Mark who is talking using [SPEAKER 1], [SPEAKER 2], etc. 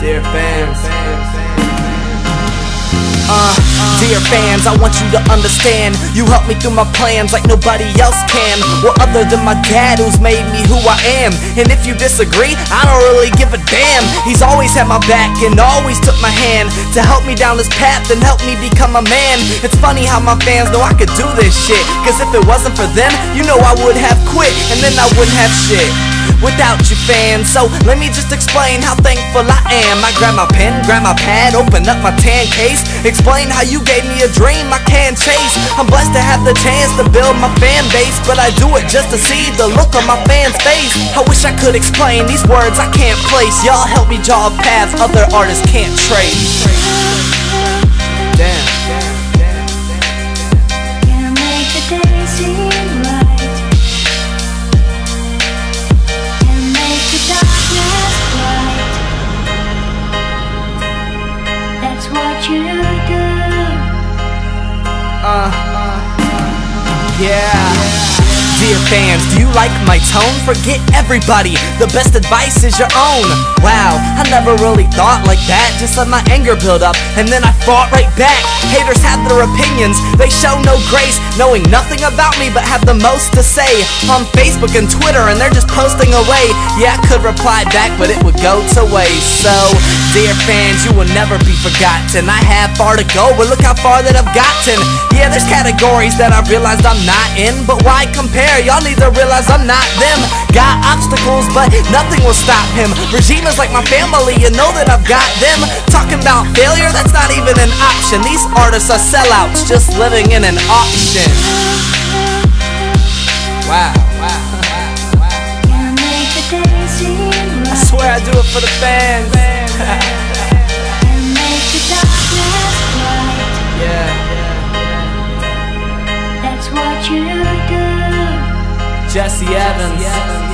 [SPEAKER 1] Dear fans, uh, dear fans, I want you to understand. You help me through my plans like nobody else can. Well, other than my dad, who's made me who I am. And if you disagree, I don't really give a damn. He's always had my back and always took my hand to help me down this path and help me become a man. It's funny how my fans know I could do this shit. Cause if it wasn't for them, you know I would have quit and then I wouldn't have shit without you fans So let me just explain how thankful I am. I grab my pen, grab my pad, open up my tan case. Explain how you gave me a dream I can't chase. I'm blessed to have the chance to build my fan base But I do it just to see the look on my fans' face. I wish I could explain these words I can't place. Y'all help me draw a path other artists can't trace. Damn Yeah. Dear fans, do you like my tone? Forget everybody, the best advice is your own. Wow, I never really thought like that. Just let my anger build up, and then I fought right back. Haters have their opinions, they show no grace, knowing nothing about me but have the most to say on Facebook and Twitter, and they're just posting away. Yeah, I could reply back, but it would go to waste. So, dear fans, you will never be forgotten. I have far to go, but look how far that I've gotten. Yeah, there's categories that I realized I'm not in, but why compare? Y'all need to realize I'm not them. Got obstacles, but nothing will stop him. Regime is like my family, you know that I've got them. Talking about failure, that's not even an option. These artists are sellouts, just living in an auction. Wow, wow, wow, wow.
[SPEAKER 2] Can make the day seem
[SPEAKER 1] I swear I do it for the fans.
[SPEAKER 2] You do.
[SPEAKER 1] Jesse Evans.